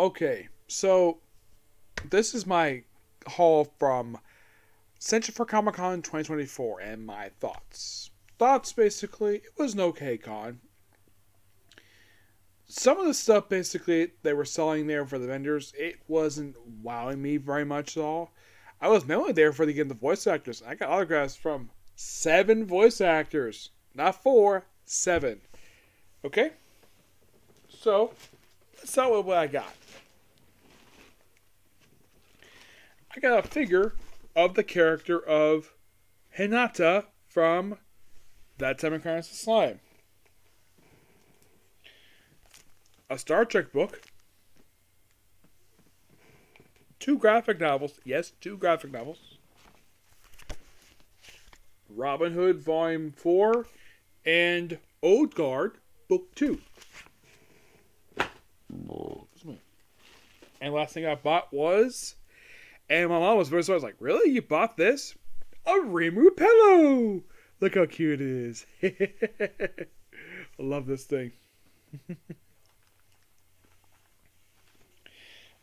Okay, so this is my haul from Central for Comic Con 2024 and my thoughts. Thoughts basically, it was an okay con. Some of the stuff basically they were selling there for the vendors, it wasn't wowing me very much at all. I was mainly there for the get the voice actors. I got autographs from seven voice actors, not four, seven. Okay, so let's start with what I got. I got a figure of the character of Hinata from That Time in Crimes Slime. A Star Trek book. Two graphic novels. Yes, two graphic novels. Robin Hood Volume 4 and Old Guard Book 2. And last thing I bought was and my mom was very surprised, like, really? You bought this? A Rimuru pillow! Look how cute it is. I love this thing.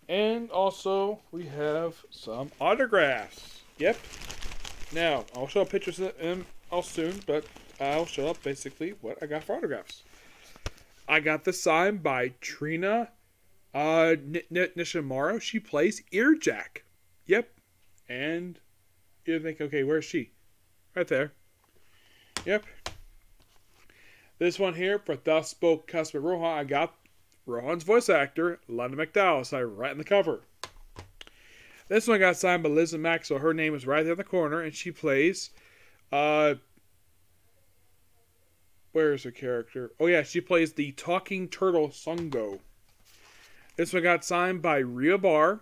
and also, we have some autographs. Yep. Now, I'll show pictures of them all soon, but I'll show up basically what I got for autographs. I got the sign by Trina uh, N- Nishimura. She plays Earjack. Yep. And you think, okay, where's she? Right there. Yep. This one here, for Thus Spoke Kishibe Rohan, I got Rohan's voice actor, Landon McDonald, so right in the cover. This one got signed by Liz and so Her name is right there in the corner, and she plays. Uh, where is her character? Oh yeah, she plays the talking turtle Sungo. This one got signed by Reba Buhr.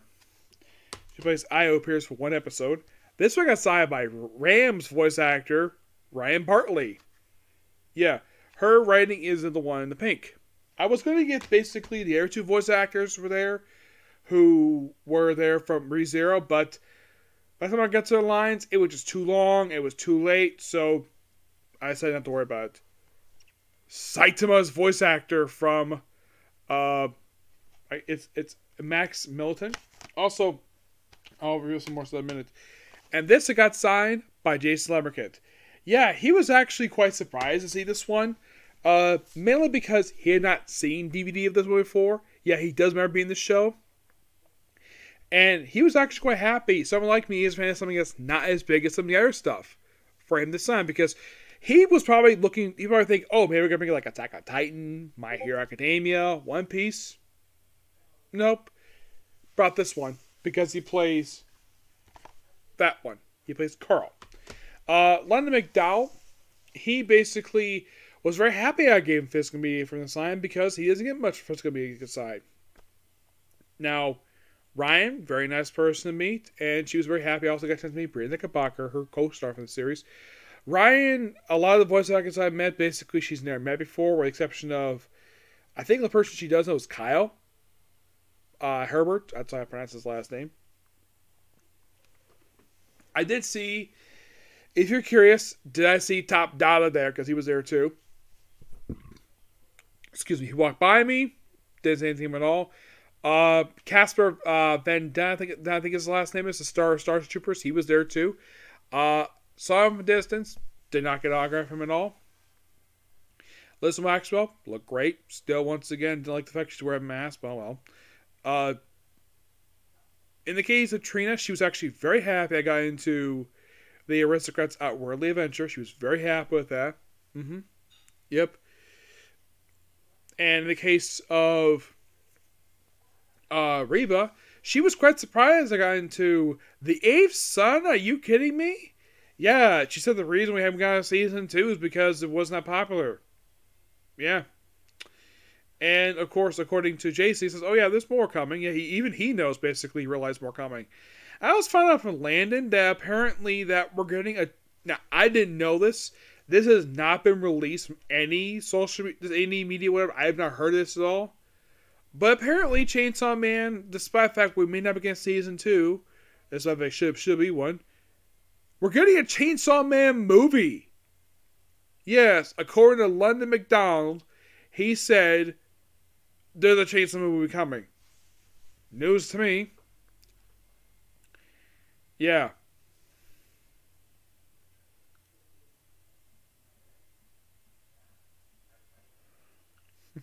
She plays Io appears for one episode. This one got signed by Ram's voice actor, Ryan Bartley. Yeah, her writing is the one in the pink. I was going to get basically the other two voice actors were there who were there from ReZero, but by the time I got to the lines, it was just too long. It was too late, so I decided not to worry about it. Saitama's voice actor from uh, it's it's Max Mittelman. Also, I'll reveal some more stuff in a minute. And this it got signed by Jason Liebrecht. Yeah, he was actually quite surprised to see this one. Uh, mainly because he had not seen DVD of this one before. Yeah, he does remember being the show. And he was actually quite happy. Someone like me is fan of something that's not as big as some of the other stuff for him to sign because he was probably looking. He probably think, oh, maybe we're gonna bring like Attack on Titan, My Hero Academia, One Piece. Nope, brought this one because he plays that one. He plays Carl. Uh, Landon McDonald, he basically was very happy I gave him physical media from the sign because he doesn't get much physical media side. Now, Ryan, very nice person to meet, and she was very happy. I also got to meet Brianna Knickerbocker, her co-star from the series. Ryan, a lot of the voice actors I've met, basically she's never met before, with the exception of, I think the person she does know is Kyle uh, Herbert. That's how I pronounce his last name. I did see. If you're curious, did I see Top Dada there? Because he was there too. Excuse me. He walked by me. Didn't say anything at all. Uh, Casper uh, Van Dien, I think, I think his last name is the Star of Star Troopers. He was there too. Uh, saw him from a distance. Did not get autograph him at all. Listen, Maxwell looked great. Still, once again, didn't like the fact she's wearing a mask. But oh well. Uh, in the case of Trina, she was actually very happy I got into the Aristocrats Otherworldly Adventure. She was very happy with that. Mm-hmm. Yep. And in the case of uh, Reba, she was quite surprised I got into the eighth son. Are you kidding me? Yeah, she said the reason we haven't got a season two is because it was not popular. Yeah. And of course, according to JC, he says, "Oh yeah, there's more coming." Yeah, he, even he knows basically he realized more coming. I was finding out from Landon that apparently that we're getting a. Now I didn't know this. This has not been released from any social, any media, whatever. I have not heard of this at all. But apparently, Chainsaw Man, despite the fact we may not begin season two, this I think should should be one. We're getting a Chainsaw Man movie. Yes, according to Landon McDonald, he said there's a Chainsaw movie coming. News to me. Yeah.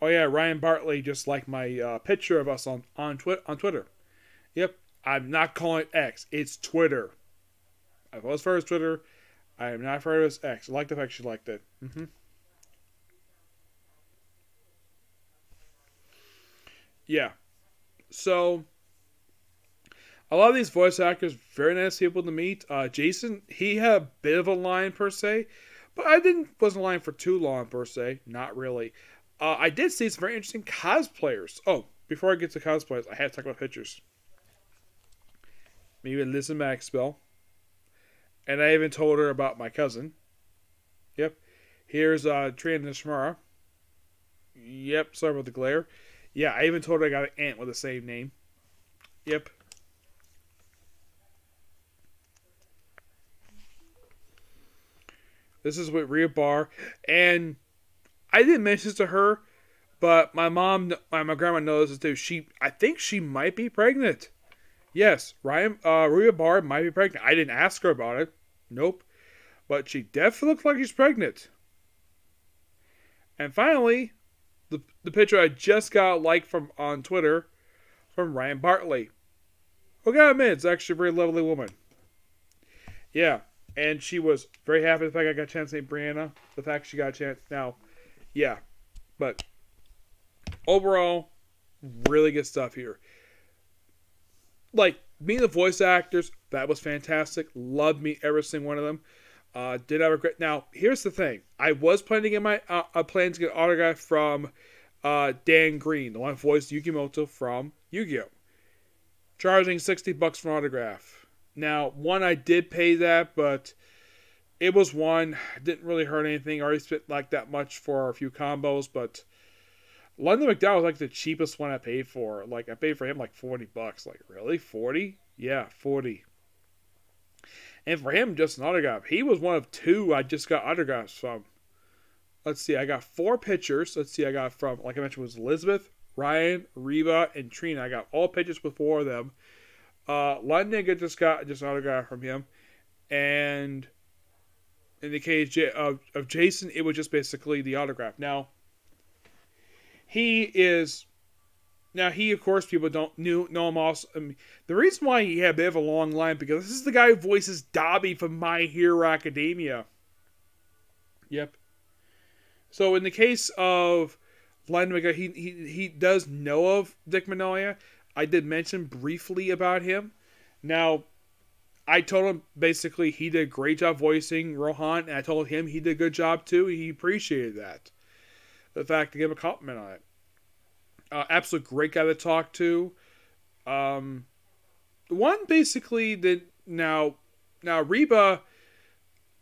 oh yeah, Ryan Bartley just like my uh, picture of us on on, twi- on Twitter. Yep, I'm not calling it X. It's Twitter. I was first Twitter. I am not afraid of X. I like the fact she liked it. Mm-hmm. Yeah. So a lot of these voice actors, very nice people to meet. Uh, Jason, he had a bit of a line per se, but I didn't wasn't line for too long per se. Not really. Uh, I did see some very interesting cosplayers. Oh, before I get to cosplayers, I have to talk about pictures. Maybe Lisa Maxwell. And I even told her about my cousin. Yep. Here's uh, Trina Nishimura. Yep, sorry about the glare. Yeah, I even told her I got an aunt with the same name. Yep. This is with Reba Buhr, and I didn't mention this to her, but my mom, my, my grandma knows this too. She, I think she might be pregnant. Yes, Ryan, uh, Reba Buhr might be pregnant. I didn't ask her about it. Nope, but she definitely looks like she's pregnant. And finally, the, the picture I just got like from on Twitter from Ryan Bartley. Oh, Who got admit, it's actually a very lovely woman. Yeah, and she was very happy the fact I got a chance to meet Brianna. The fact she got a chance now, yeah, but overall, really good stuff here. Like meeting the voice actors, that was fantastic. Loved me every single one of them. Uh, did I regret? Now, here's the thing. I was planning to get my uh, I plan to get an autograph from uh, Dan Green, the one who voiced Yugi Muto from Yu-Gi-Oh, charging sixty bucks for an autograph. Now, one I did pay that, but it was one didn't really hurt anything. I already spent like that much for a few combos, but Landon McDonald was like the cheapest one I paid for. Like I paid for him like forty bucks. Like really, forty? Yeah, forty. And for him, just an autograph. He was one of two I just got autographs from. Let's see, I got four pictures. Let's see, I got from, like I mentioned, was Elizabeth, Ryan, Reba, and Trina. I got all pictures with four of them. Uh, Landon just got just an autograph from him. And in the case of, of Jason, it was just basically the autograph. Now, he is now he, of course, people don't knew know him also. I mean, the reason why he had a bit of a long line because this is the guy who voices Dabi from My Hero Academia. Yep. So in the case of Landon he, he he does know of Dick Manoia. I did mention briefly about him. Now, I told him basically he did a great job voicing Rohan, and I told him he did a good job too. He appreciated that. The fact to give a compliment on it. Uh, absolute great guy to talk to. Um, one basically that now now Reba,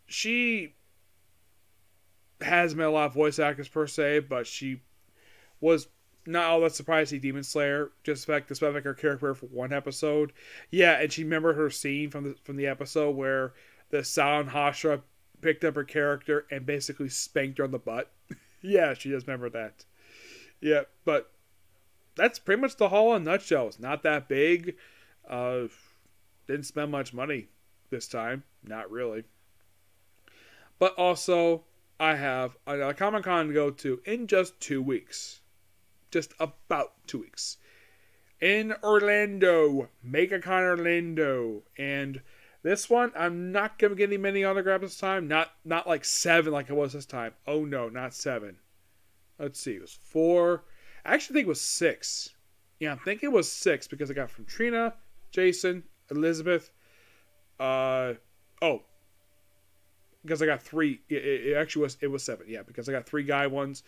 she has met a lot of voice actors per se, but she was not all that surprised to see Demon Slayer. Just the fact, despite like her character for one episode, yeah, and she remembered her scene from the from the episode where the Sound Hashira picked up her character and basically spanked her on the butt. yeah, she does remember that. Yeah, but that's pretty much the haul in nutshell. It's not that big. Uh, didn't spend much money this time. Not really. But also, I have a Comic Con to go to in just two weeks. Just about two weeks. In Orlando. MegaCon Orlando. And this one, I'm not going to get any many autographs this time. Not not like seven like it was this time. Oh no, not seven. Let's see. It was four I actually think it was six. Yeah, I think it was six because I got from Trina, Jason, Elizabeth. Uh, oh, because I got three. It, it, actually was it was seven. Yeah, because I got three guy ones.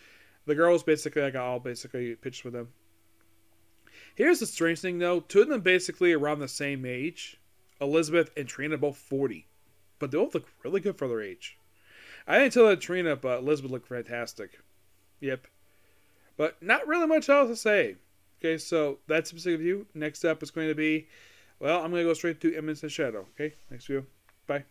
The girls basically I got all basically pitched with them. Here's the strange thing though: two of them basically around the same age. Elizabeth and Trina both forty, but they both look really good for their age. I didn't tell that Trina, but Elizabeth looked fantastic. Yep. But not really much else to say. Okay, so that's a specific view. Next up is going to be, well, I'm going to go straight to Eminence and Shadow. Okay, next view. Bye.